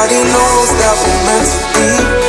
Everybody knows that we're meant to be.